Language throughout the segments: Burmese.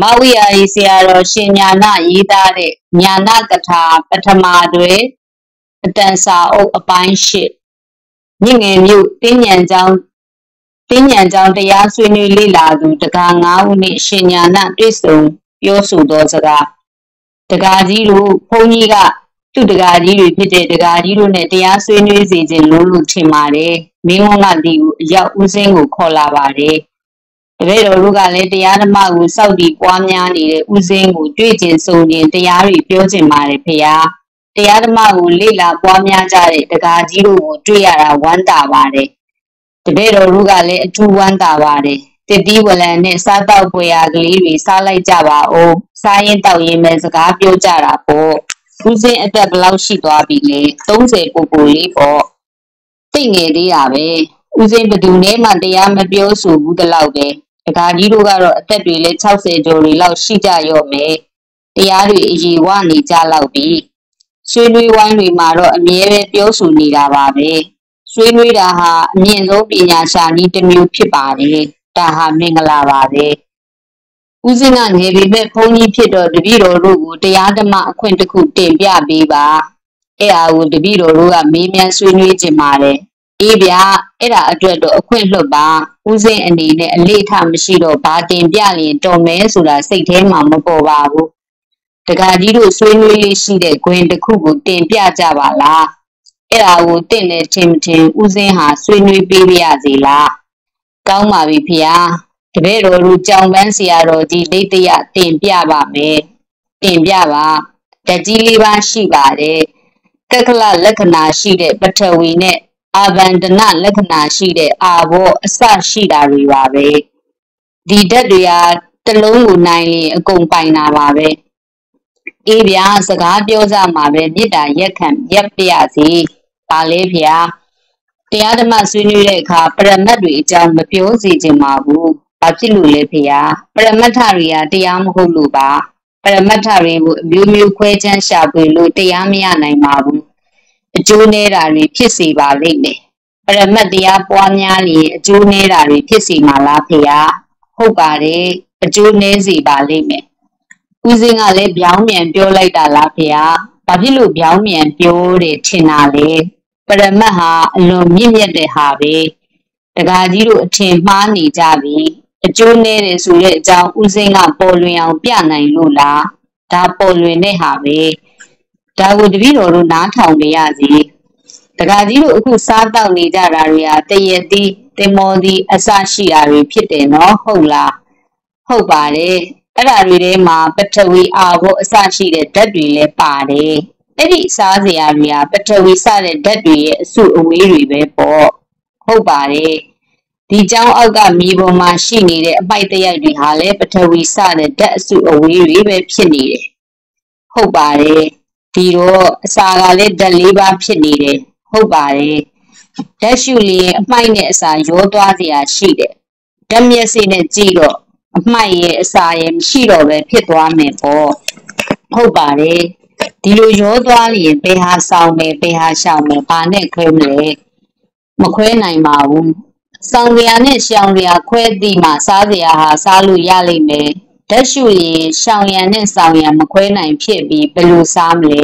မဝိယာရီဆရာတော်ရှင်ညာနာရေးသားတဲ့ညာနာကထာပထမတွင်အတန်စာအုပ်အပိုင်း၈မြင့်ငယ်မြို့တင်းညံကျောင်းတင်းညံကျောင်းတရားဆွေးနွေးလေ့လာသူတကား၅ဦးနှင့်ရှင်ညာနာတွေ့ဆုံပြောဆိုသောစကားတကားကြီးတို့ဘုန်းကြီးကသူ့တကားကြီးတွေဖြစ်တဲ့တကားကြီးတို့နဲ့တရားဆွေးနွေးစေခြင်းလို့လို့ထင်ပါတယ်မင်းဝန်းကဒီကိုအရောက်ဦးစင်းကိုခေါ်လာပါတယ် တပည့်တော်တို့ကလည်းတရားဓမ္မကိုစောင့်တည်ပွားများနေတဲ့ဥစဉ်ကိုတွေ့ကျင်ဆုံကျင်တရားတွေပြောကျင်ပါတယ်ဖေဟာတရားဓမ္မကိုလေ့လာပွားများကြတဲ့တရားကြီးတို့ကိုတွေ့ရတာဝမ်းသာပါတယ်တပည့်တော်တို့ကလည်းအထူးဝမ်းသာပါတယ်တတိဝလံနဲ့စားတော့ပွေရာကလေးတွေစားလိုက်ကြပါဦးစားရင်တောက်ရင်ပဲစကားပြောကြတာပေါ့ဥစဉ်အသက်ဘယ်လောက်ရှိသွားပြီလဲ30ပို့ပို့လေးပေါ့သိငယ်သေးတာပဲဥစဉ်ဘသူနဲ့မှတရားမပြောဆိုဘူးတလောက်ပဲ ဒကာကြီးတို့ကတော့အသက်တွေလည်း60ကျော်တွေလောက်ရှိကြရော့မယ်တရားတွေအည်ဝနေကြလောက်ပြီဆွေးနွေးဝိုင်းတွေမှာတော့အမြဲပဲပြောဆိုနေတာပါပဲဆွေးနွေးတာဟာအမြင့်ဆုံးပညာရှာနည်းတစ်မျိုးဖြစ်ပါတယ်ဒါဟာမင်္ဂလာပါပဲဦးစင်းကနေပေမဲ့ဘုန်းကြီးဖြစ်တော့တပည့်တော်တို့ကိုတရားဓမ္မအခွင့်တစ်ခုတင်ပြပေးပါအဲ့အားကိုတပည့်တော်တို့ကမေးမြန်းဆွေးနွေးကြပါတယ် အေးဗျာအဲ့ဒါအတွက်တော့အခွင့်လွတ်ပါဦးစင်းအနေနဲ့အလေးထားမရှိတော့ဘာတင်ပြရင်တော်မဲဆိုတာစိတ်ထဲမှာမပေါ်ပါဘူးတခါကြီးတို့ဆွေးနွေးလေးရှိတဲ့ဂွင်တစ်ခုကိုတင်ပြကြပါလားအဲ့ဒါကိုတင့်နေထင်မထင်ဦးစင်းဟာဆွေးနွေးပေးပြရစီလားကောင်းပါပြီဖေဟာတပည့်တော်တို့ကြောင်ပန်းဆရာတော်ကြီးဒိဋ္ဌယတင်ပြပါမယ်တင်ပြပါတကြီးလေးပါရှိပါတယ်ကက္ကလလက္ခဏာရှိတဲ့ပထဝီနဲ့ အာဗန္ဒနလက္ခဏာရှိတဲ့အာဘောအစရှိတာတွေပါပဲဒီဓာတ်တွေဟာတလုံးကိုနိုင်ရင်အကုန်ပိုင်တာပါပဲအေးဗျာစကားပြောကြမှာပဲမေတ္တာရက်ခံရက်ပြစီပါလေဗျာတရားဓမ္မဆွေးနွေးတဲ့အခါပရမတ်တွေအကြောင်းမပြောစီချင်ပါဘူးဘာဖြစ်လို့လဲဖေဟာပရမတ်ထတွေကတရားမဟုတ်လို့ပါပရမတ်ထတွေကိုအမျိုးမျိုးခွဲခြမ်းရှာဖွေလို့တရားမရနိုင်ပါဘူး အကျိုးနေတာတွေဖြစ်စေပါလိမ့်မယ်ပရမတ်တရားပွားများရင်အကျိုးနေတာတွေဖြစ်စေမှာလားဖေဟာဟုတ်ပါတယ်အကျိုးနည်းစေပါလိမ့်မယ်ဦးစင်းကလည်းပြောင်းမြန်ပြောလိုက်တာလားဖေဟာဘာဖြစ်လို့ပြောင်းမြန်ပြောတယ်ထင်တာလဲပရမတ်ဟာအလွန်မြင့်မြတ်တဲ့ဟာပဲတကာကြီးတို့အထင်မှားနေကြပြီအကျိုးနည်းတယ်ဆိုတဲ့အကြောင်းဦးစင်းကပေါ်လွင်အောင်ပြနိုင်လို့လားဒါပေါ်လွင်တဲ့ဟာပဲ ဒါကိုတပည့်တော်တို့နားထောင်နေရစီတကာကြီးတို့အခုစားတောက်နေကြတာတွေဟာတရတိတင်မောဒီအစရှိတာတွေဖြစ်တယ်နော်ဟုတ်လားဟုတ်ပါတယ်အဲ့ဒါတွေထဲမှာပထဝီအာဘောအစရှိတဲ့ဓာတ်တွေလည်းပါတယ်အဲ့ဒီစားစရာတွေဟာပထဝီစတဲ့ဓာတ်တွေရဲ့အစုအဝေးတွေပဲပေါ့ဟုတ်ပါတယ်ဒီကျောင်းအောက်ကမြေပေါ်မှာရှိနေတဲ့အပိုက်တရိုက်တွေဟာလည်းပထဝီစတဲ့ဓာတ်အစုအဝေးတွေပဲဖြစ်နေတယ်ဟုတ်ပါတယ် ဒီတော့အစာကလည်းဓာတ်၄ပါးဖြစ်နေတယ်ဟုတ်ပါတယ်ဓာတ်ရှုလျင်အမှိုက်နဲ့အစာရောသွားစရာရှိတယ်ဓာတ်မျက်စိနဲ့ကြည့်တော့အမှိုက်ရဲ့အစာရဲ့မရှိတော့ပဲဖြစ်သွားမယ်ပေါ့ဟုတ်ပါတယ်ဒီလိုရောသွားရင်ဘယ်ဟာဆောင်မယ်ဘယ်ဟာရှောင်မယ်ဘာနဲ့ခွဲမလဲမခွဲနိုင်ပါဘူးဆောင်ရရနဲ့ရှောင်ရခွဲသည်မှာစားစရာဟာစားလို့ရလိမ့်မယ် ဓာတ်ရှုရင်ရှောင်ရံနဲ့ဆောင်ရံမခွဲနိုင်ဖြစ်ပြီးဘယ်လိုစားမလဲ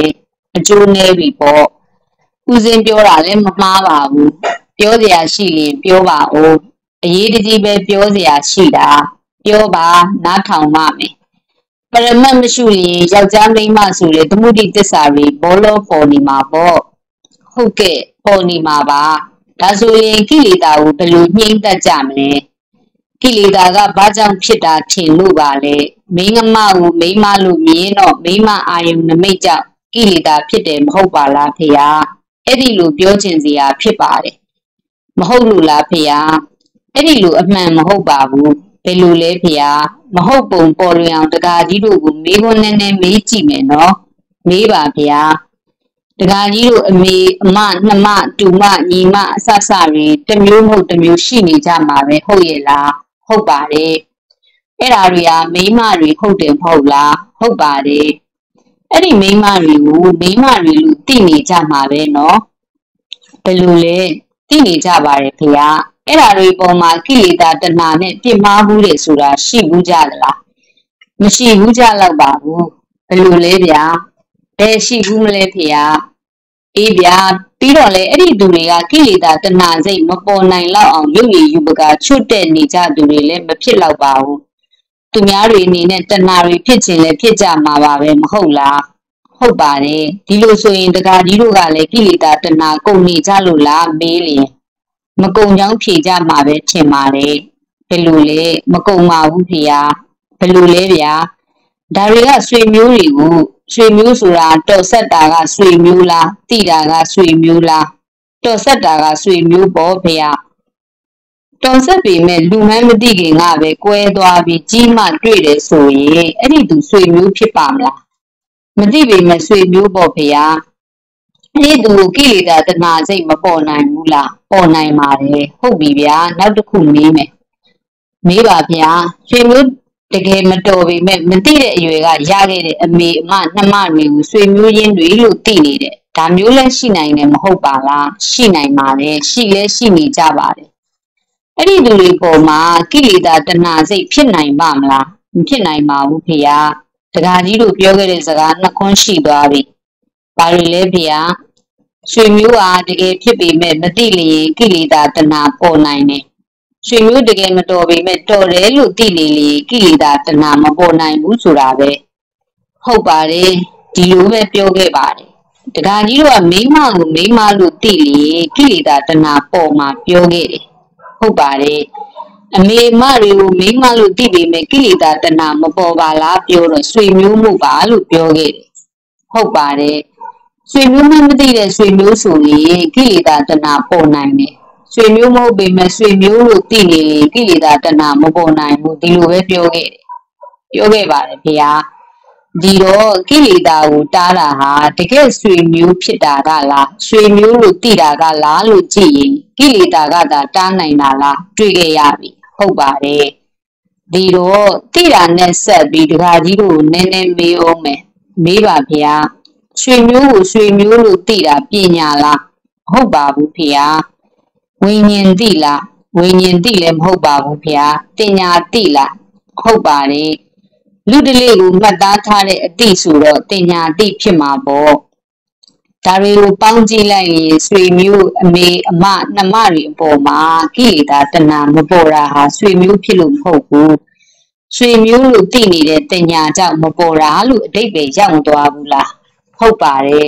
အကျိုးနည်းပြီပေါ့ဦးစင်းပြောတာလည်းမမှားပါဘူးပြောစရာရှိရင်ပြောပါဦးအရေးတကြီးပဲပြောစရာရှိတာပြောပါနားထောင်မှမယ်ပရမတ်မရှိရင်ယောက်ျားမိန်းမဆိုတဲ့သမုဒိတစ္ဆာတွေဘောလုံးပေါ်နေမှာပေါ့ဟုတ်ကဲ့ပေါ်နေမှာပါဒါဆိုရင်ကိလေသာကိုဘယ်လိုညှိမ့်တတ်ကြမလဲ ကိလေသာကဘာကြောင့်ဖြစ်တာထင်လို့ပါလဲမိန်းမကိုမိန်းမလို့မြင်တော့မိန်းမအာယုံနမိတ်ကြောင့်ကိလေသာဖြစ်တယ်မဟုတ်ပါလားဖေယားအဲ့ဒီလိုပြောချင်စရာဖြစ်ပါတယ်မဟုတ်လို့လားဖေယားအဲ့ဒီလိုအမှန်မဟုတ်ပါဘူးဘယ်လိုလဲဖေယားမဟုတ်ပုံပေါ်လွင်အောင်တကာကြီးတို့ကိုမေးခွန်းနဲ့နဲ့မေးကြည့်မယ်နော်မေးပါဖေယားတကာကြီးတို့အမေအမနှမတူမညီမအဆဆတွေတမျိုးမဟုတ်တမျိုးရှိနေကြမှာပဲဟုတ်ရဲ့လား ဟုတ်ပါတယ်အဲ့ဓာတွေဟာမိမတွေဟုတ်တယ်မဟုတ်လားဟုတ်ပါတယ်အဲ့ဒီမိမတွေကိုမိမတွေလို့သိနေကြမှာပဲเนาะဘယ်လိုလဲသိနေကြပါတယ်ခင်ဗျာအဲ့ဓာတွေပုံမှာကိလေသာတဏှာနဲ့ပြစ်မှားဘူးတယ်ဆိုတာရှိဘူးကြသလား မရှိဘူးကြတော့ပါဘူးဘယ်လိုလဲဗျာဘယ်ရှိဘူးမလဲဖေဟာ အေးဗျာပြီးတော့လေအဲ့ဒီသူတွေကကိလေသာတဏှာစိတ်မပေါ်နိုင်လောက်အောင်ရုပ်ရည်ယူပကချွတ်တဲ့နေကြသူတွေလည်းမဖြစ်တော့ပါဘူးသူများတွေအနေနဲ့တဏှာတွေဖြစ်ခြင်းလည်းဖြစ်ကြမှာပါပဲမဟုတ်လားဟုတ်ပါတယ်ဒီလိုဆိုရင်တကားကြီးတို့ကလည်းကိလေသာတဏှာကုန်နေကြလို့လားမေးလျင်မကုံချောင်းဖြေကြမှာပဲထင်ပါတယ်ဘယ်လိုလဲမကုံပါဘူးဖေဟာဘယ်လိုလဲဗျာဒါတွေကဆွေမျိုးတွေကို ဆွေမျိုးဆိုတာတော်ဆက်တာကဆွေမျိုးလားတိတာကဆွေမျိုးလားတော်ဆက်တာကဆွေမျိုးပေါ့ဖေဟာတော်ဆက်ပေမဲ့လူမှန်းမသိခင်ကပဲကွဲသွားပြီးကြီးမှတွေ့တယ်ဆိုရင်အဲ့ဒီသူဆွေမျိုးဖြစ်ပါမလားမသိပေမဲ့ဆွေမျိုးပေါ့ဖေဟာအဲ့ဒီသူကိုကိလေသာတဏှာစိတ်မပေါ်နိုင်ဘူးလားပေါ်နိုင်ပါတယ်ဟုတ်ပြီဗျာနောက်တစ်ခုမေးမယ်မေးပါဗျာဆွေမျိုး တကယ်မတော်ပေမဲ့မသိတဲ့အရွယ်ကရခဲ့တဲ့အမေအမနှမတွေကိုဆွေမျိုးရင်းတွေလို့သိနေတယ်ဒါမျိုးလည်းရှိနိုင်တယ်မဟုတ်ပါလားရှိနိုင်ပါတယ်ရှိလဲရှိနေကြပါတယ်အဲ့ဒီလူတွေပေါ်မှာကိလေသာတဏှာစိတ်ဖြစ်နိုင်ပါမလားမဖြစ်နိုင်ပါဘူးဖေယားတကာကြီးတို့ပြောခဲ့တဲ့စကားနှခွန်းရှိသွားပြီဘာတွေလဲဖေယားဆွေမျိုးဟာတကယ်ဖြစ်ပေမဲ့မသိလျင်ကိလေသာတဏှာပေါ်နိုင်တယ် ရွှေမျိုးတကယ်မတော်ပေမဲ့တော်တယ်လို့သိနေလေကိလေသာတဏှာမပေါ်နိုင်ဘူးဆိုတာပဲဟုတ်ပါတယ်ဒီလိုပဲပြောခဲ့ပါတယ်တခါကြီးတို့ကမိမကိုမိမလို့သိလေကိလေသာတဏှာပေါ်မှာပြောခဲ့တယ်ဟုတ်ပါတယ်အမေမတွေကိုမိမလို့သိပေမဲ့ကိလေသာတဏှာမပေါ်ပါလားပြောတော့ဆွေမျိုးမှုပါလို့ပြောခဲ့တယ်ဟုတ်ပါတယ်ဆွေမျိုးမမသိတဲ့ဆွေမျိုးဆိုရင်ကိလေသာတဏှာပေါ်နိုင်တယ် ဆွေမျိုးမဟုတ်ပေမဲ့ဆွေမျိုးလို့သိနေရင်ကိလေသာတဏမပေါ်နိုင်ဘူးဒီလိုပဲပြောခဲ့တယ်ပြောခဲ့ပါတယ်ဖေဟာဒီတော့ကိလေသာကိုတားတာဟာတကယ်ဆွေမျိုးဖြစ်တာကလားဆွေမျိုးလို့သိတာကလားလို့ကြည့်ရင်ကိလေသာကသာတားနိုင်တာလားတွေ့ခဲ့ရပြီဟုတ်ပါတယ်ဒီတော့သိတာနဲ့ဆက်ပြီးဒကာကြီးတို့နည်းနည်းမေးအောင်မယ်မေးပါဗျာဆွေမျိုးကိုဆွေမျိုးလို့သိတာပညာလားဟုတ်ပါဘူးဖေဟာ ဝိညာဉ်သိလားဝိညာဉ်သိလည်းမဟုတ်ပါဘူးဗျာတင်ညာသိလားဟုတ်ပါတယ်လူတလေးကိုမှတ်သားထားတဲ့အတိဆိုတော့တင်ညာတိဖြစ်မှာပေါ့ဒါတွေကိုပေါင်းကြည့်လိုက်ရင်ဆွေမျိုးအမေအမနှမတွေအပေါ်မှာကိလေသာတဏှာမပေါ်တာဟာဆွေမျိုးဖြစ်လို့မဟုတ်ဘူးဆွေမျိုးလို့သိနေတဲ့တင်ညာကြောင့်မပေါ်တာလို့အတိတ်ပဲရောက်သွားဘူးလားဟုတ်ပါတယ်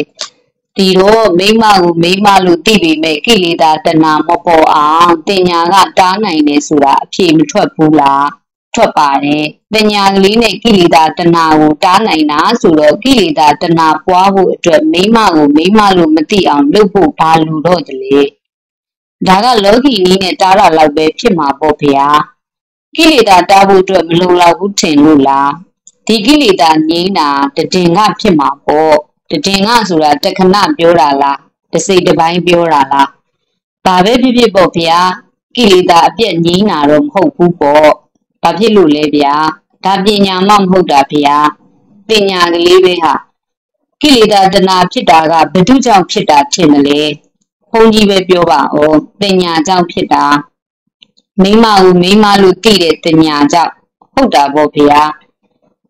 ဒီတော့မိမကိုမိမလို့သိပေမဲ့ကိလေသာတဏမပေါ်အောင်တင်ညာကတားနိုင်တယ်ဆိုတာအဖြေမထွက်ဘူးလားထွက်ပါတယ်တင်ညာကလေးနဲ့ကိလေသာတဏကိုတားနိုင်တာဆိုတော့ကိလေသာတဏပွားဖို့အတွက်မိမကိုမိမလို့မသိအောင်လုပ်ဖို့ဘာလို့တော့တလေဒါကလောကီနည်းနဲ့တားတာလောက်ပဲဖြစ်မှာပေါ့ဗျာကိလေသာတားဖို့အတွက်မလုံလောက်ဘူးထင်လို့လားဒီကိလေသာငြိမ်းတာတည်င်ကဖြစ်မှာပေါ့ တည်ငါဆိုတာတခဏပြောတာလားတစိတ်တစ်ပိုင်းပြောတာလားဘာပဲဖြစ်ဖြစ်ပေါ့ဗျာကိလေသာအပြည့်ငြိမ်းတာတော့မဟုတ်ဘူးပေါ့ဘာဖြစ်လို့လဲဗျာဒါပညာမှမဟုတ်တာဗျာပညာကလေးပဲဟာကိလေသာတဏှာဖြစ်တာကဘယ်သူကြောင့်ဖြစ်တာဖြစ်မလဲဘုန်းကြီးပဲပြောပါဦးပညာကြောင့်ဖြစ်တာမိမကိုမိမလို့သိတဲ့ပညာကြောင့်ဟုတ်တာပေါ့ဗျာ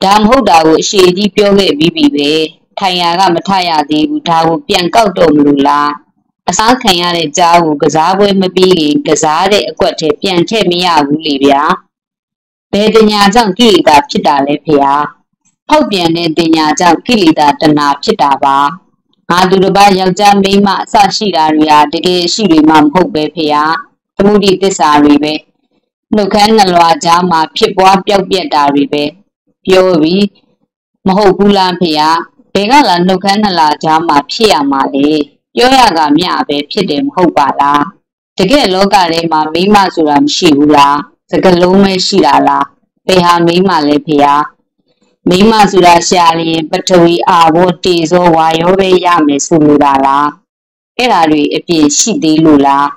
ဒါမဟုတ်တာကိုအရှိကြီးပြောခဲ့ပြီးပြီပဲ ထိုင်ရာကမထရသေးဘူးဒါကိုပြန်ကောက်တော့မလို့လားအစားခံရတဲ့ကြားကိုကစားပွဲမပြီးရင်ကစားတဲ့အကွက်ထဲပြန်ထည့်မရဘူးလေဗျာဘယ်တညာကြောင့်ကိလေသာဖြစ်တာလဲဖေဟာဖောက်ပြန်တဲ့တင်ညာကြောင့်ကိလေသာတဏှာဖြစ်တာပါငါသူတစ်ပါးယောက်ျားမိန်းမအစရှိတာတွေဟာတကယ်ရှိတွေမှမဟုတ်ပဲဖေဟာသမုဒိသစ္စာတွေပဲနှုတ်ခမ်းနှလွာကြားမှာဖြစ်ပွားပျောက်ပြက်တာတွေပဲပြောပြီးမဟုတ်ဘူးလားဖေဟာ ဘယ်ကလာနှုတ်ခမ်းနှလာကြားမှာဖြစ်ရမှာလေပြောရကမျှပဲဖြစ်တယ်မဟုတ်ပါလားတကယ်လောကထဲမှာမိမဆိုတာမရှိဘူးလားစကလုံးပဲရှိတာလားဘယ်ဟာမိမလဲဖေဟာမိမဆိုတာရှာလျင်ပထဝီအာဘောတေဇောဝါယောပဲရမယ်ဆိုလိုတာလားအဲ့ဓာတွေအပြင်ရှိသေးလို့လား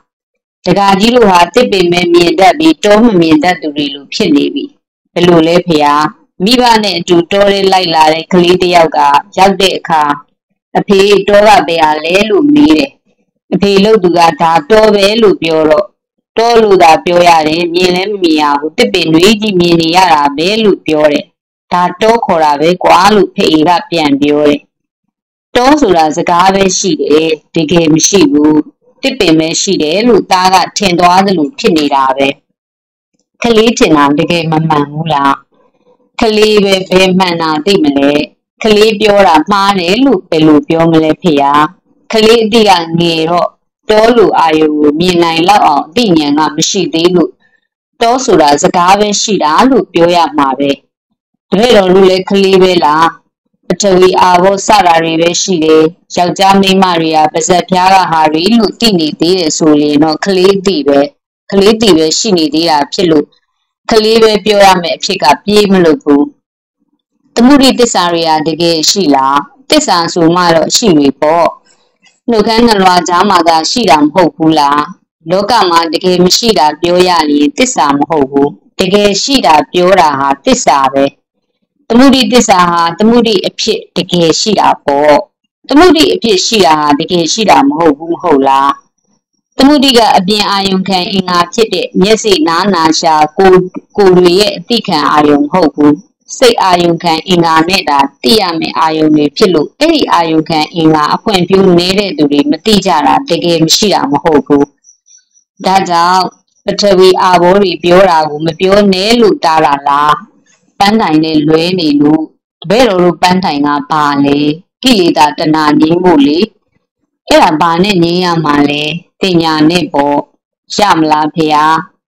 တကာကြီးတို့ဟာတစ်ပင်မဲ့မြင်တတ်ပြီးတောမမြင်တတ်သူတွေလိုဖြစ်နေပြီဘယ်လိုလဲဖေဟာ မိဘနဲ့အတူတောထဲလိုက်လာတဲ့ကလေးတယောက်ကရောက်တဲ့အခါအဖေတောကဘယ်ဟာလဲလို့မေးတယ်အဖေလို့သူကဒါတောပဲလို့ပြောတော့တောလို့သာပြောရတယ်မြင်လည်းမမြင်ရဘူးတစ်ပင်တွေးကြီးမြင်နေရတာပဲလို့ပြောတယ်ဒါတောခေါ်တာပဲကွာလို့ဖေကပြန်ပြောတယ်တောဆိုတာစကားပဲရှိတယ်တကယ်မရှိဘူးတစ်ပင်ပဲရှိတယ်လို့သားကထင်သွားသလိုဖြစ်နေတာပဲကလေးထင်တာတကယ်မမှန်ဘူးလား ကလေးပဲဘယ်မှန်တာသိမလဲကလေးပြောတာမှားတယ်လို့ဘယ်လိုပြောမလဲဖေဟာကလေးအတိကငယ်တော့တောလူအာယုကိုမြင်နိုင်လောက်အောင်အသိဉာဏ်ကမရှိသေးလို့တောဆိုတာစကားပဲရှိတာလို့ပြောရမှာပဲတပည့်တော်လူလည်းကလေးပဲလားပထဝီအာဘောစတာတွေပဲရှိတယ်ယောက်ျားမိန်းမတွေကပါဇက်ဖျားကဟာတွေလို့သိနေသေးတယ်ဆိုရင်တော့ကလေးသိပဲကလေးသိပဲရှိနေသေးတာဖြစ်လို့ ကလေးပဲပြောရမယ်အဖြစ်ကပြေးမလို့ဘူးသမုဒိတစ္ဆာတွေကတကယ်ရှိလားတစ္ဆာဆိုမှတော့ရှိပြီပေါ့နှုတ်ခမ်းနှလွားကြားမှာသာရှိတာမဟုတ်ဘူးလားလောကမှာတကယ်မရှိတာပြောရရင်တစ္ဆာမဟုတ်ဘူးတကယ်ရှိတာပြောတာဟာတစ္ဆာပဲသမုဒိတစ္ဆာဟာသမုဒိအဖြစ်တကယ်ရှိတာပေါ့သမုဒိအဖြစ်ရှိတာဟာတကယ်ရှိတာမဟုတ်ဘူးမဟုတ်လား သမုဒိကအပြင်အာယုံခံအင်္ဂါဖြစ်တဲ့မျက်စိနားနာရှာကိုကိုတွေရဲ့အတိခံအာယုံမဟုတ်ဘူးစိတ်အာယုံခံအင်္ဂါနဲ့တာသိရမယ့်အာယုံတွေဖြစ်လို့အဲ့ဒီအာယုံခံအင်္ဂါအဖွင့်ပြူနေတဲ့သူတွေမသိကြတာတကယ်မရှိတာမဟုတ်ဘူးဒါကြောင့်ပထဝီအာဘောတွေပြောတာကိုမပြောနဲ့လို့တားတာလားပန်းတိုင်နဲ့လွဲနေလို့တပည့်တော်တို့ပန်းတိုင်ကပါလေကိလေသာတဏှာငြိမ်းဖို့လေ အဲ့ဒါဘာနဲ့ငြိမ်းရမှာလဲတင်ညာနဲ့ပေါ့ရမလားဖေဟာ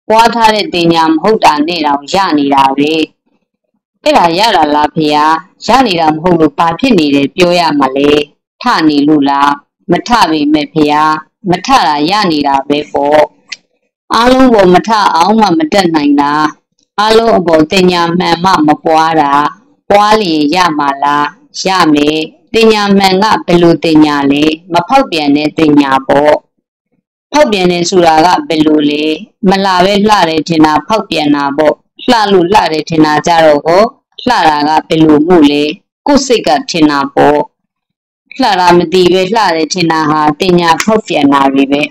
ပွားထားတဲ့တင်ညာမဟုတ်တာနဲ့တော့ရနေတာပဲအဲ့ဒါရတာလားဖေဟာရနေတာမဟုတ်လို့ဘာဖြစ်နေတယ်ပြောရမှာလဲထနေလို့လားမထပေမဲ့ဖေဟာမထတာရနေတာပဲပေါ့အားလုံးပေါ်မထအောင်မှမတက်နိုင်တာအားလုံးအပေါ်တင်ညာမှန်မှမပွားတာပွားလျင်ရမှာလားရမယ် တင်ညာမှန်ကဘယ်လိုတင်ညာလဲမဖောက်ပြန်တဲ့တင်ညာပေါ့ဖောက်ပြန်နေဆိုတာကဘယ်လိုလဲမလှပဲလှတယ်ထင်တာဖောက်ပြန်တာပေါ့လှလို့လှတယ်ထင်တာကြတော့ကိုလှတာကဘယ်လိုမှုလဲကိုယ်စိတ်ကထင်တာပေါ့လှတာမသိပဲလှတယ်ထင်တာဟာတင်ညာဖောက်ပြန်တာတွေပဲ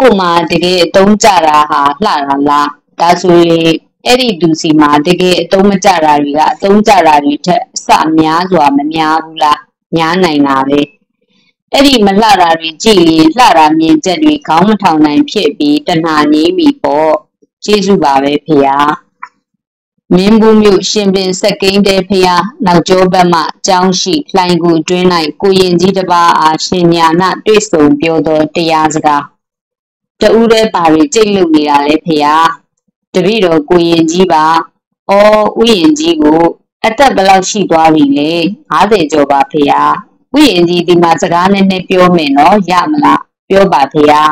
ကိုမှတကယ်အတုံးကြတာဟာလှတာလားဒါဆိုရင် အဲ့ဒီသူစီမှာတကယ်အတုံးမကြတာတွေကအတုံးကြတာတွေထက်အစများစွာမများဘူးလားများနိုင်တာပဲအဲ့ဒီမလှတာတွေကြည့်ရင်လှတာမြင်ချက်တွေခေါင်းမထောင်နိုင်ဖြစ်ပြီးတဏှာငြိမ်းပြီပေါ့ကျေးဇူးပါပဲဖေဟာမင်းဘူးမြို့ရှင်ပင်စက်ကိန်းတဲဖျားနောက်ကျောဘက်မှအကြောင်းရှိလှိုင်ကူတွင်း၌ကိုရင်ကြီးတစ်ပါးအားရှင်ညာနာတွေ့ဆုံပြောသောတရားစကားတူးတဲ့ပါရီကြိတ်လုပ်နေတာလေဖျား တပည့်တော်ကိုရင်ကြီးပါ။အော်ဥယျင်ကြီးကိုအသက်ဘယ်လောက်ရှိသွားပြီလဲ50ကျော်ပါဖေဟာ။ဥယျင်ကြီးဒီမှာစကားနဲ့နဲ့ပြောမယ်နော်ရမလားပြောပါဖေဟာ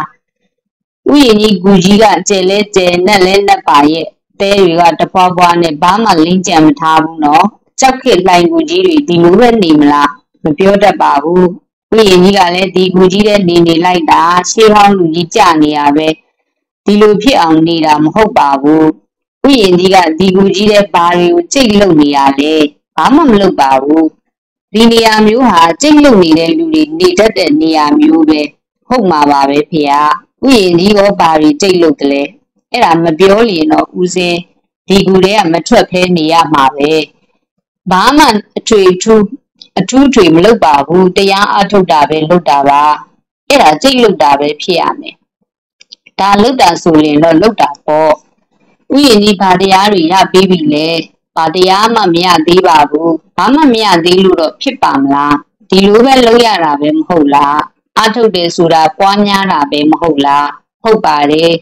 ။ဥယျင်ကြီးကူကြီးကကျဲလဲကျဲနဲ့လဲနဲ့ပါရဲ့တဲတွေကတပွားပွားနဲ့ဘာမှလင်းကြံမထားဘူးနော်။ကြောက်ခစ်လှိုင်ကူကြီးတွေဒီလိုပဲနေမလားမပြောတတ်ပါဘူး။ဥယျင်ကြီးကလည်းဒီကူကြီးတဲ့နေနေလိုက်တာရှေးဟောင်းလူကြီးကြနေရပဲ။ ဒီလိုဖြစ်အောင်နေတာမဟုတ်ပါဘူးဥယျာဉ်ကြီးကဒီကူကြီးတဲ့ဘာတွေကိုကြိတ်လုံနေရလဲဘာမှမလုပ်ပါဘူးဒီနေရာမျိုးဟာကြိတ်လုံနေတဲ့လူတွေနေတတ်တဲ့နေရာမျိုးပဲဟုတ်မှာပါပဲဖေဟာဥယျာဉ်ကြီးရောဘာတွေကြိတ်လုံတယ်လဲအဲ့ဒါမပြောလျင်တော့ဦးစင်းဒီကူတွေကမထွက်ဖဲနေရမှာပဲဘာမှအထွေထူးအထူးထွေမလုပ်ပါဘူးတရားအထုတ်တာပဲလုပ်တာပါအဲ့ဒါကြိတ်လုပ်တာပဲဖြစ်ရမယ် ဒါလုတ်တာဆိုရင်တော့လုတ်တာပေါ့ဥယျာဉ်ကြီးဗာတရားတွေရပေးပြီလေဗာတရားမှမရသေးပါဘူးဘာမှမရသေးလို့တော့ဖြစ်ပါမလားဒီလိုပဲလုပ်ရတာပဲမဟုတ်လားအထုတ်တယ်ဆိုတာပွားများတာပဲမဟုတ်လားဟုတ်ပါတယ်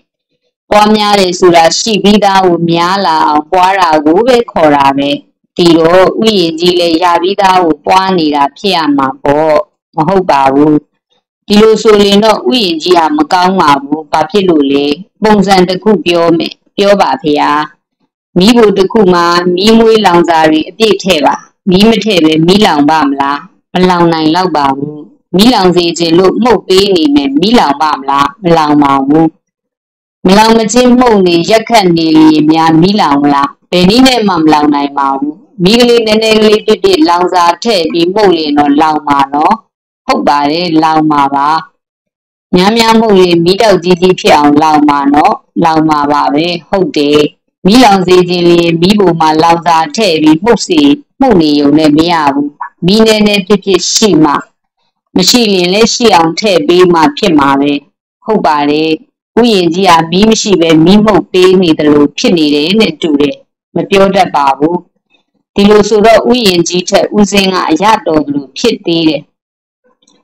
ပွားများတယ်ဆိုတာရှိပြီးသားကိုများလာအောင်ပွားတာကိုပဲခေါ်တာပဲဒီတော့ဥယျာဉ်ကြီးလည်းရပြီးသားကိုပွားနေတာဖြစ်ရမှာပေါ့မဟုတ်ပါဘူး ဒီလိုဆိုရင်တော့ဥယျာဉ်ကြီးဟာမကောင်းပါဘူးဘာဖြစ်လို့လဲပုံစံတစ်ခုပြောမယ်ပြောပါဖေဟာမိဖို့တစ်ခုမှာမိမွေးလောင်စာတွေအပြည့်ထည့်ပါမိမထည့်ပဲမိလောင်ပါမလားမလောင်နိုင်တော့ပါဘူးမိလောင်စေခြင်းလို့မှုတ်ပေးနေမယ်မိလောင်ပါမလားမလောင်ပါဘူးမလောင်မချင်းမှုတ်နေရက်ခတ်နေရင်များမိလောင်လားဘယ်နည်းနဲ့မှမလောင်နိုင်ပါဘူးမိကလေးနည်းနည်းလေးတစ်တစ်လောင်စာထည့်ပြီးမှုတ်ရင်တော့လောင်ပါနော် ဟုတ်ပါတယ်လောင်ပါပါများများမှုတ်ရင်မိတောက်ကြီးကြီးဖြစ်အောင်လောင်ပါနော်လောင်ပါပါပဲဟုတ်တယ်မီးလောင်စေခြင်းရင်မီးပေါ်မှာလောင်စာထည့်ပြီးမှုတ်စီမှုတ်နေုံနဲ့မရဘူးမီးနေနေဖြစ်ဖြစ်ရှိမှမရှိရင်လည်းရှိအောင်ထည့်ပေးမှဖြစ်မှာပဲဟုတ်ပါတယ်ဥယျာဉ်ကြီးကမီးမရှိပဲမီးမှုတ်ပေးနေတယ်လို့ဖြစ်နေတယ်နဲ့တူတယ်မပြောတတ်ပါဘူးဒီလိုဆိုတော့ဥယျာဉ်ကြီးထက်ဦးစင်းကအရတော်လို့ဖြစ်သေးတယ်ဘ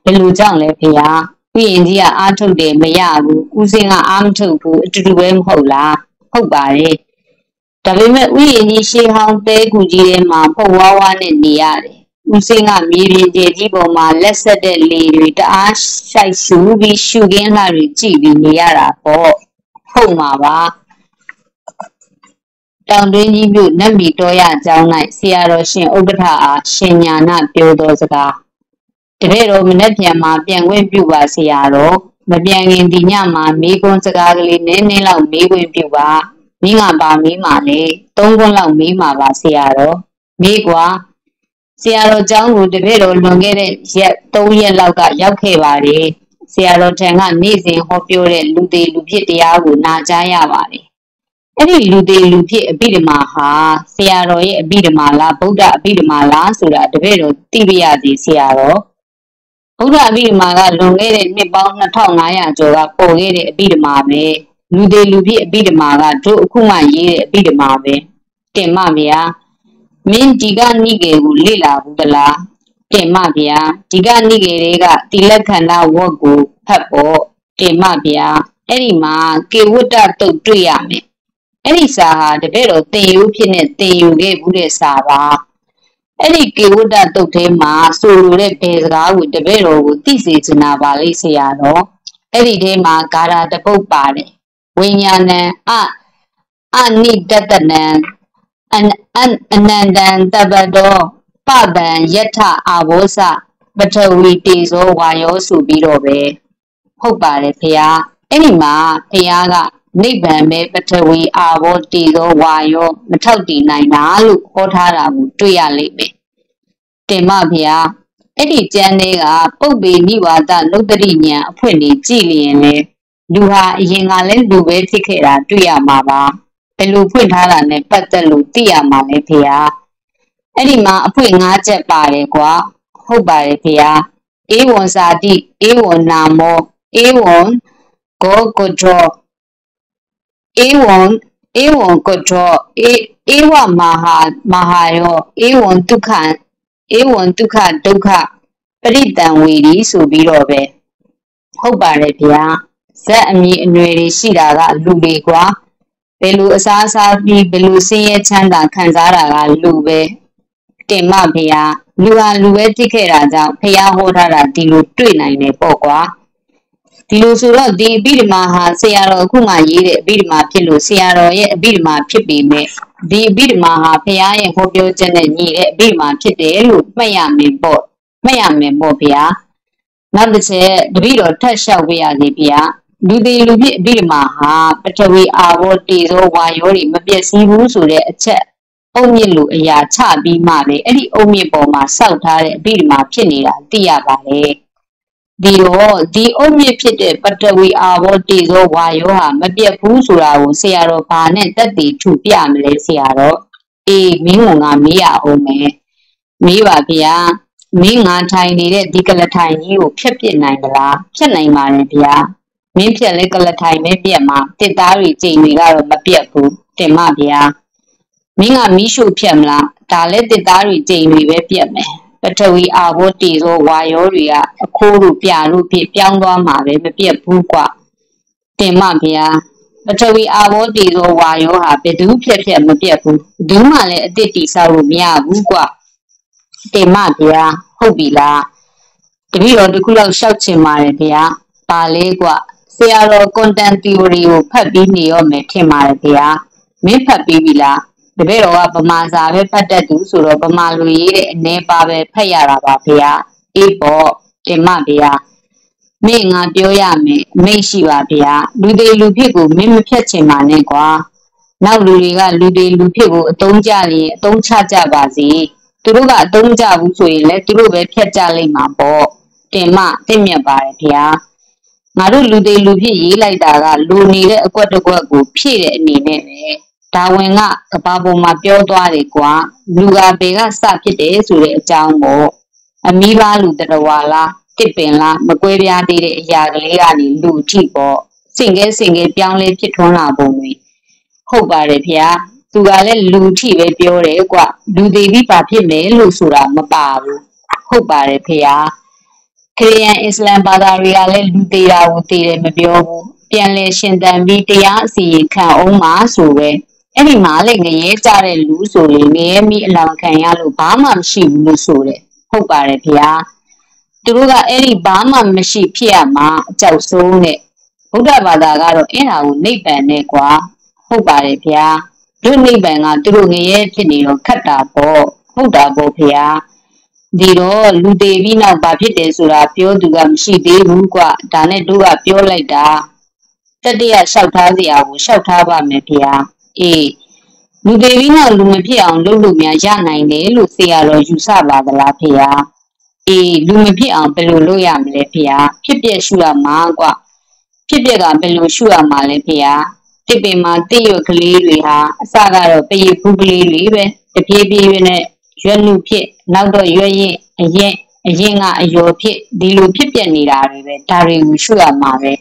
ယ်လိုကြောင့်လဲဖေဟာဥယျာဉ်ကြီးကအားထုတ်တယ်မရဘူးဦးစင်းကအားမထုတ်ဘူးအတူတူပဲမဟုတ်လားဟုတ်ပါတယ်ဒါပေမဲ့ဥယျာဉ်ကြီးရှေးဟောင်းတဲကူကြီးထဲမှာပုံဝါးဝါးနဲ့နေရတယ်ဦးစင်းကမြေပြင်ကျကြီးပေါ်မှာလက်ဆက်တဲ့လေတွေတအားရှိုက်ရှူပြီးရှူကင်းလာတွေကြည့်ပြီးနေရတာပေါ့ဟုတ်မှာပါတောင်တွင်းကြီးမြို့နတ်မီတော်ရကျောင်း၌ဆရာတော်ရှင်ဥက္ကဋ္ဌအားရှင်ညာနာပြောသောစကား တပည့်တော်မနေ့ပြန်မှာပြန်ခွင့်ပြုပါဆရာတော်မပြန်ခင်ဒီညမှာမေးခွန်းစကားကလေးနည်းနည်းလောက်မေးခွင့်ပြုပါမင်းကပါမေးမှလေသုံးခွန်းလောက်မေးမှာပါဆရာတော်မေးကွာဆရာတော်ကျောင်းကိုတပည့်တော်လွန်ခဲ့တဲ့ရက်၃ရက်လောက်ကရောက်ခဲ့ပါတယ်ဆရာတော်ထံကနေ့စဉ်ဟောပြောတဲ့လူသေးလူဖြစ်တရားကိုနာကြားရပါတယ်အဲ့ဒီလူသေးလူဖြစ်အဘိဓမ္မာဟာဆရာတော်ရဲ့အဘိဓမ္မာလားဗုဒ္ဓအဘိဓမ္မာလားဆိုတာတပည့်တော်သိပြရစီဆရာတော် ဗုဒ္ဓအဘိဓမ္မာကလွန်ခဲ့တဲ့နှစ်ပေါင်း2500ကျော်ကပေါ်ခဲ့တဲ့အဘိဓမ္မာပဲလူသေးလူဖြစ်အဘိဓမ္မာကတို့အခုမှရေးတဲ့အဘိဓမ္မာပဲတင်မဗျာမင်းဒီကနိကေကိုလေ့လာဘူးသလားတင်မဗျာဒီကနိကေတွေကတိလက္ခဏဝတ်ကိုဖတ်ဖို့တင်မဗျာအဲ့ဒီမှာကေဝတ္တတုတ်တွေ့ရမယ်အဲ့ဒီစာဟာတပည့်တော်သင်ယူဖြစ်နဲ့သင်ယူခဲ့ဘူးတဲ့စာပါ အဲ့ဒီကေဝတ္တတုတ်ထဲမှာဆိုလိုတဲ့ဘယ်စကားကိုတပည့်တော်ကိုသိစေချင်တာပါလိမ့်ဆရာတော်အဲ့ဒီထဲမှာဂါရာတပုတ်ပါတယ်ဝိညာဏံအအနိတတနံအနအနန္တံတပတောပပံယထအာဘောစပထဝီတေဇောဝါယောဆိုပြီးတော့ပဲဟုတ်ပါတယ်ဖေဟာအဲ့ဒီမှာဖေဟာက နိဗ္ဗာန်ပဲပထဝီအာဘောတည်သောဝါရောမထောက်တည်နိုင်တာလို့ခေါ်ထားတာကိုတွေ့ရလိမ့်မယ်။တင်မဗျာအဲ့ဒီကျမ်းလေးကပုပ်ပေနိဝါဒလုတ္တရိညာအဖွင့်နေကြည်လျင်လေလူဟာအရင်ကလည်းလူပဲဖြစ်ခဲ့တာတွေ့ရမှာပါ။ဘယ်လိုဖွင့်ထားတာနဲ့ပတ်သက်လို့သိရမှာလဲဖေဟာ။အဲ့ဒီမှာအဖွင့်၅ချက်ပါတယ်ကွာ။ဟုတ်ပါတယ်ဖေဟာ။အေဝံဇာတိအေဝံနာမောအေဝံဂောကုတော A1 A1 ကတော့ A A1 မဟာမဟာရော A1 ဒုက္ခ A1 ဒုက္ခဒုက္ခပရိတံဝေဒီဆိုပြီးတော့ပဲဟုတ်ပါတယ်ဗျာဇက်အမီအနွယ်တွေရှိတာကလူတွေကွာဘယ်လိုအစားအစာပြီးဘယ်လိုဆင်းရဲချမ်းသာခံစားတာကလူပဲတင်မဗျာလူဟာလူပဲဖြစ်ခဲ့တာကြောင့်ဖះဟောထားတာဒီလိုတွေ့နိုင်တယ်ပေါ့ကွာ ဒီလိုဆိုတော့ဒီအဘိဓမ္မာဟာဆရာတော်အခုမှရေးတဲ့အဘိဓမ္မာဖြစ်လို့ဆရာတော်ရဲ့အဘိဓမ္မာဖြစ်ပေမဲ့ဒီအဘိဓမ္မာဟာဘုရားရဲ့ဟောပြောချက်နဲ့ညီတဲ့အဘိဓမ္မာဖြစ်တယ်လို့မှတ်ရမယ်ပေါ့မှတ်ရမယ်ပေါ့ဗျာနောက်တစ်ချက်တပည့်တော်ထပ်လျှောက်ပေးရစီဗျာလူသေးလူပြည့်အဘိဓမ္မာဟာပထဝီအာဘောတေဇောဝါယောတွေမပြည့်စည်ဘူးဆိုတဲ့အချက်အုံမြင့်လိုအရာချပြီးမှလေအဲ့ဒီအုံမြင့်ပေါ်မှာစောက်ထားတဲ့အဘိဓမ္မာဖြစ်နေတာသိရပါတယ် ဒီတော့ဒီအုတ်မြစ်ဖြစ်တဲ့ပတဝီအာဘောတေဇောဝါယောဟာမပြတ်ဘူးဆိုတာကိုဆရာတော်ဘာနဲ့တက်တည်ထူပြမလဲဆရာတော်အေးမင်းကမေးရအောင်မယ်မေးပါဗျာမင်းငါထိုင်နေတဲ့ဒီကလထိုင်ကြီးကိုဖျက်ပစ်နိုင်မလားဖျက်နိုင်ပါတယ်ဗျာမင်းဖြက်လဲကလထိုင်ပဲပြက်မှာတစ်သားတွေကြိမ်တွေကတော့မပြက်ဘူးတင်မဗျာမင်းကမီးရှို့ဖြက်မလားဒါလည်းတစ်သားတွေကြိမ်တွေပဲပြက်မယ် ပထဝီအာဘောတေဇောဝါယောတွေကအခိုးတို့ပြလို့ဖြစ်ပြောင်းသွားမှာပဲမပြတ်ဘူးကွတင်မဗျာပထဝီအာဘောတေဇောဝါယောဟာဘယ်သူဖြစ်ဖြစ်မပြတ်ဘူးဘယ်သူမှလည်းအစ်စ်တီဆောက်လို့မရဘူးကွတင်မဗျာဟုတ်ပြီလားတပည့်တော်တခုလောက်ရှောက်ချင်ပါတယ်ဗျာပါလေကွဆရာတော် content theory ကိုဖတ်ပြီးနေရောမယ်ထင်ပါတယ်ဗျာမင်းဖတ်ပြီးပြီလား တပည့်တော်ကဗမာစာပဲဖတ်တတ်သူဆိုတော့ဗမာလူရေးတဲ့အနေပါပဲဖတ်ရတာပါဗျာအေးပေါ့တင်မဗျာမင်းငါပြောရမယ်မိတ်ရှိပါဗျာလူတွေလူဖြစ်ကိုမင်းမဖြတ်ချင်ပါနဲ့ကွာနောက်လူတွေကလူတွေလူဖြစ်ကိုအတုံးကြရင်အတုံးချကြပါစေသူတို့ကအတုံးကြဘူးဆိုရင်လည်းသူတို့ပဲဖြတ်ကြလိမ့်မှာပေါ့တင်မသိမြတ်ပါတယ်ဗျာငါတို့လူတွေလူဖြစ်ရေးလိုက်တာကလူနေတဲ့အကွက်တကွက်ကိုဖြည့်တဲ့အနေနဲ့ပဲ ဒါဝင်ကကဘာပေါ်မှာပြောသွားတယ်ကွာလူကဘေကစဖြစ်တယ်ဆိုတဲ့အကြောင်းကိုအမီးပါလူတရဝါလားတစ်ပင်လားမကွဲပြားသေးတဲ့အရာကလေးကနေလူထိပေါ့စင်ကဲစင်ကဲပြောင်းလဲဖြစ်ထွန်းလာပုံတွေဟုတ်ပါတယ်ဗျာသူကလည်းလူထိပဲပြောတယ်ကွလူသေးပြီးဘာဖြစ်မယ်လို့ဆိုတာမပါဘူးဟုတ်ပါတယ်ဖေဟာခရီးယန်အစ္စလမ်ဘာသာတွေကလည်းလူသေးတာကိုသေးတယ်မပြောဘူးပြန်လဲရှင်တန်ပြီးတရားအစီရင်ခံအောင်ပါဆိုပဲ အဲ့ဒီမှာလေငရဲကြတဲ့လူဆိုလေငရဲမိအလောင်ခံရလို့ဘာမှမရှိဘူးလို့ဆိုတယ်ဟုတ်ပါတယ်ဗျာသူတို့ကအဲ့ဒီဘာမှမရှိဖြစ်ရမှာအကြောက်ဆုံးနဲ့ဗုဒ္ဓဘာသာကတော့အဲ့ဒါကိုနိဗ္ဗာန်နဲ့ကွာဟုတ်ပါတယ်ဗျာတို့နိဗ္ဗာန်ကသူတို့ငရဲဖြစ်နေတော့ခတ်တာပေါ့ဟုတ်တာပေါ့ဗျာဒီတော့လူသေးပြီးနောက်ဘာဖြစ်တယ်ဆိုတာပြောသူကမရှိသေးဘူးကွဒါနဲ့တို့ကပြောလိုက်တာတတိယလျှောက်ထားစရာကိုလျှောက်ထားပါမယ်ဗျာ အေးလူသေးပြီးနောက်လူမဖြစ်အောင်လုပ်လို့များရနိုင်တယ်လို့ဆရာတော်ယူဆပါသလားဖေဟာအေးလူမဖြစ်အောင်ဘယ်လိုလုပ်ရမလဲဖေဟာဖြစ်ပြရှုရမှာကွဖြစ်ပြကဘယ်လိုရှုရမှာလဲဖေဟာတစ်ပင်မှာတိရွက်ကလေးတွေဟာအစကတော့ပရိဖူးကလေးတွေပဲတပြေးပြေးနဲ့ရွက်လူဖြစ်နောက်တော့ရွက်ရင်အရင်အရင်ကအယောဖြစ်ဒီလိုဖြစ်ပြနေတာတွေပဲဒါတွေကိုရှုရမှာပဲ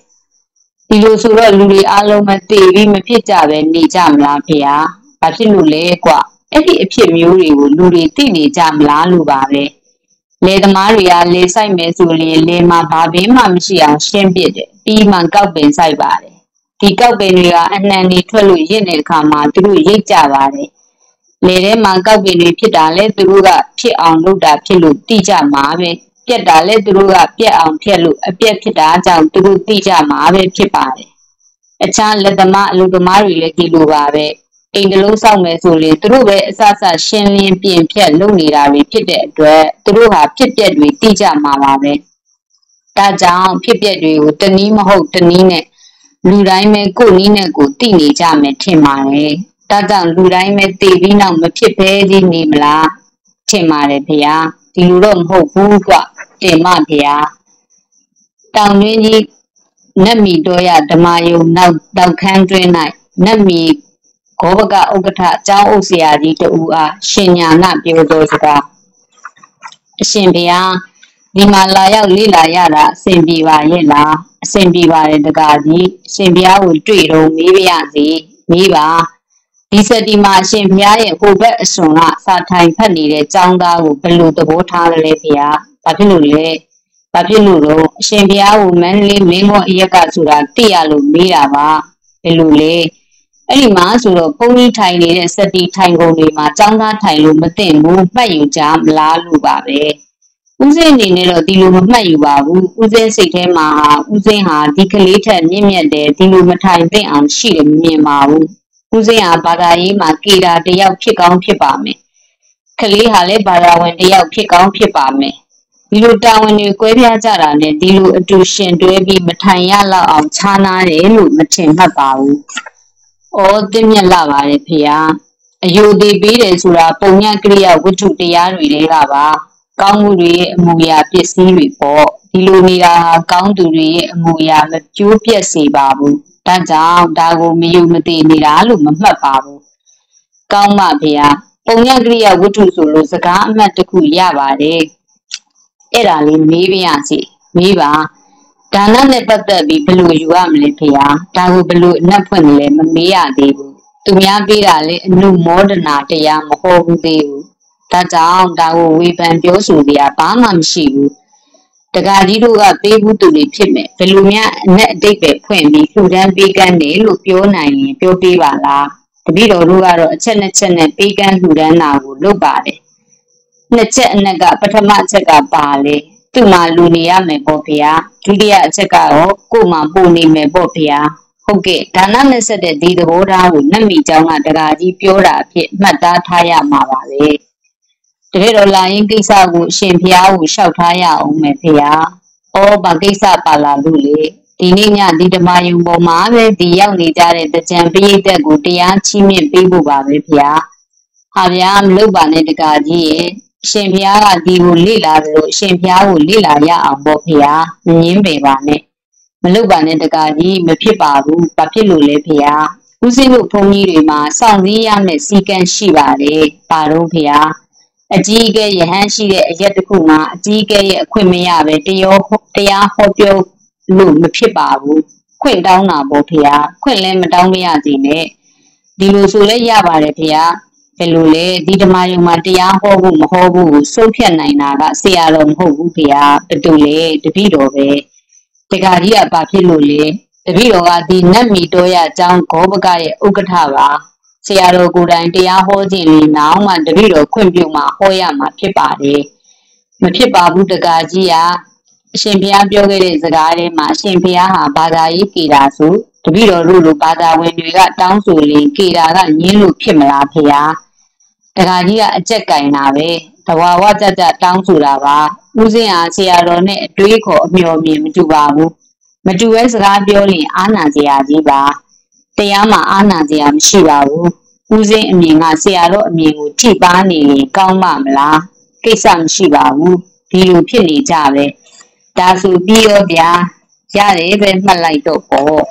ဒီလိုဆိုတော့လူတွေအားလုံးမသိပြီးမဖြစ်ကြပဲနေကြမလားဖေဟာဘာဖြစ်လို့လဲကွအဲ့ဒီအဖြစ်မျိုးတွေကိုလူတွေသိနေကြမလားလို့ပါပဲလေသမားတွေကလေဆိုင်မယ်ဆိုရင်လေမှာဘာပင်မှမရှိအောင်ရှင်းပစ်တယ်ပြီးမှကောက်ပင်ဆိုင်ပါတယ်ဒီကောက်ပင်တွေကအနှံတွေထွက်လို့ရင့်တဲ့အခါမှာသူတို့ရိတ်ကြပါတယ်လေထဲမှာကောက်ပင်တွေဖြစ်တာလဲသူတို့ကဖြစ်အောင်လုပ်တာဖြစ်လို့တိကြမှာပဲ ပြက်တာလဲသူတို့ကပြက်အောင်ဖြက်လို့အပြက်ဖြစ်တာကြောင့်သူတို့တိကြမှာပဲဖြစ်ပါတယ်အခြားလက်သမားအလုပ်သမားတွေလည်းဒီလိုပါပဲအိမ်တလုံးစောက်မယ်ဆိုရင်သူတို့ပဲအစအစရှင်းလင်းပြင်ဖြတ်လုပ်နေတာတွေဖြစ်တဲ့အတွက်သူတို့ဟာဖြစ်ပျက်တွေတိကြမှာပါပဲဒါကြောင့်ဖြစ်ပျက်တွေကိုတနည်းမဟုတ်တနည်းနဲ့လူတိုင်းပဲကိုယ်နည်းနဲ့ကိုသိနေကြမယ်ထင်ပါတယ်။ဒါကြောင့်လူတိုင်းပဲသိပြီးနောက်မဖြစ်ဘဲကြီးနေမလားထင်ပါတယ်ဖေဟာ။ဒီလိုတော့မဟုတ်ဘူးကွ တင်မဖေဟာ။တောင်တွင်းကြီးနတ်မီတော်ရဓမ္မယုံနောက်တောက်ခန်းတွင်း၌နတ်မီဂောဘကဥက္ကဋ္ဌအကြောင်းအုပ်ဆရာကြီးတူအားရှင်ညာနာပြောသောစကားအရှင်ဘုရားဒီမှာလာရောက်လေ့လာရတာအဆင်ပြေပါရဲ့လားအဆင်ပြေပါတယ်တကားကြီးအရှင်ဘုရားကိုတွေ့တော့မေးပါရစေမေးပါဒီစတီမှာအရှင်ဘုရားရဲ့ဟိုဘက်အစွန်ကစာထိုင်ဖတ်နေတဲ့ចောင်းသားကိုဘယ်လိုသဘောထားလဲဘုရား ဘာဖြစ်လို့လဲဘာဖြစ်လို့တော့အရှင်ဘုရားကိုမန္တလေးမင်းမောအရက်ကဆိုတာသိရလို့မေးတာပါဘယ်လိုလဲအဲ့ဒီမှာဆိုတော့ဘုန်းကြီးထိုင်နေတဲ့စတီထိုင်ကုန်တွေမှာចောင်းသားထိုင်လို့မသိဘူးမှတ်ယူကြမလားလို့ပါပဲဦးစင်းအနေနဲ့တော့ဒီလိုမမှတ်ယူပါဘူးဦးစင်းစိတ်ထဲမှာဦးစင်းဟာဒီကလေးထက်မြင့်မြတ်တယ်ဒီလိုမထိုင်သိအောင်ရှိတယ်မမြင်ပါဘူးဦးစင်းဟာဘာသာရေးမှာကေတာတယောက်ဖြစ်ကောင်းဖြစ်ပါမယ်ကလေးဟာလည်းဘာသာဝင်တယောက်ဖြစ်ကောင်းဖြစ်ပါမယ် ဒီလိုတာဝန်တွေကွဲပြားကြတာနဲ့ဒီလိုအတူရှင်တွဲပြီးမထိုင်ရလောက်အောင်ခြားနာတယ်လို့မထင်မှတ်ပါဘူး။အော်သိမြတ်လာပါတယ်ဖေဟာ။အယုသေးပေးတယ်ဆိုတာပုံညကရိယာဝတ္ထုတရားတွေတွေကပါကောင်းမှုတွေရဲ့အမူအရာပစ္စည်းတွေပေါ့ဒီလိုနေတာဟာကောင်းသူတွေရဲ့အမူအရာမကျိုးပြက်စေပါဘူးဒါကြောင့်ဒါကိုမယုံမသိနေတာလို့မမှတ်ပါဘူးကောင်းပါဗျာပုံညကရိယာဝတ္ထုဆိုလို့စကားအမှတ်တစ်ခုရပါတယ် အဲ့ဒါလေးမေးပြရစီမေးပါဒါနနဲ့ပတ်သက်ပြီးဘယ်လိုယူရမလဲဖေဟာဒါကိုဘယ်လိုအနက်ဖွင့်လဲမမေးရသေးဘူးသူများပေးတာလေအနုမောဒနာတရားမဟုတ်ဘူးသေးဘူးဒါကြောင့်ဒါကိုဝေဖန်ပြောဆိုစရာဘာမှမရှိဘူးတကာကြီးတို့ကပေးဘူးသူတွေဖြစ်မယ်ဘယ်လိုများအနဲ့အတိတ်ပဲဖွင့်ပြီးလှူဒန်းပေးကမ်းတယ်လို့ပြောနိုင်ရင်ပြောပေးပါလားတပည့်တော်တို့ကတော့အချက်နှစ်ချက်နဲ့ပေးကမ်းလှူဒန်းတာကိုလုပ်ပါတယ် နှစ်ချက်အနက်ကပထမအချက်ကပါလေသူ့မှာလူနေရမယ်ပေါ့ဗျာဒုတိယအချက်ကတော့ကို့မှာပို့နေမယ်ပေါ့ဗျာဟုတ်ကဲ့ဒါနနဲ့ဆက်တဲ့ဒီသဘောထားကိုနတ်မိကျောင်းကတရာကြီးပြောတာအဖြစ်မှတ်သားထားရမှာပါပဲတကယ်တော့လာရင်ကိစ္စကိုအရှင်ဖျားကိုလျှောက်ထားရအောင်မယ်ဖျားဩဘာကိစ္စပါလာလို့လေဒီနေ့ညဒီဓမ္မယုံပေါ်မှာပဲဒီရောက်နေကြတဲ့တကြံပိဋကတ်ကိုတရားချီးမြှင့်ပေးဖို့ပါပဲဖျားဟာဗျာမလုပ်ပါနဲ့တကာကြီးရဲ့ ရှင်ဖျားကဒီကိုလေ့လာသလိုအရှင်ဖျားကိုလေ့လာရအောင်ပေါ့ဖေဟာမငင်းပေပါနဲ့မလုပ်ပါနဲ့တကာကြီးမဖြစ်ပါဘူးဘာဖြစ်လို့လဲဖေဟာဦးစင်းတို့ဘုန်းကြီးတွေမှာစောင့်စည်းရမယ့်စီကံရှိပါတယ်ပါတော့ဖေဟာအကြီးအကဲယဟန်ရှိတဲ့အရက်တစ်ခုမှာအကြီးအကဲရဲ့အခွင့်မရပဲတရားတရားဟောပြောလို့မဖြစ်ပါဘူးခွင့်တောင်းတာပေါ့ဖေဟာခွင့်လည်းမတောင်းမရစီနဲ့ဒီလိုဆိုလဲရပါတယ်ဖေဟာ ဘယ်လိုလဲဒီဓမ္မယုံမှာတရားဟောဖို့မဟောဖို့စုပ်ဖြတ်နိုင်တာကဆရာတော်မဟုတ်ဘူးဖေဟာဘယ်တူလဲတပည့်တော်ပဲတက္ကကြီးကဘာဖြစ်လို့လဲတပည့်တော်ကဒီနတ်မီတော်ရအကြောင်းဂောဘကရဲ့ဥက္ကဋ္ဌပါဆရာတော်ကိုယ်တိုင်တရားဟောခြင်းလေနောက်မှတပည့်တော်ခွင့်ပြုမှဟောရမှာဖြစ်ပါတယ်မဖြစ်ပါဘူးတက္ကကြီးကအရှင်ဘုရားပြောခဲ့တဲ့စကားထဲမှာအရှင်ဘုရားဟာဘာသာရေးကေတာဆိုတပည့်တော်တို့လိုဘာသာဝင်တွေကတောင်းဆိုရင်ကေတာကညင်းလို့ဖြစ်မလားဖေဟာ တက္ကကြီးကအကြက်ကင်တာပဲတဝါဝကြကြတောင်းဆိုတာပါဦးစင်းဟာဆရာတော်နဲ့အတွေးခေါ်အမျှော်မြင်မတူပါဘူးမတူရဲစကားပြောရင်အာနာစရာကြီးပါတရားမှာအာနာစရာမရှိပါဘူးဦးစင်းအမြင်ကဆရာတော်အမြင်ကိုထိပါနေရင်ကောင်းမှမလားကိစ္စမရှိပါဘူးဒီလိုဖြစ်နေကြပဲဒါဆိုပြီးရောဗျာရတယ်ပဲမှတ်လိုက်တော့ပေါ့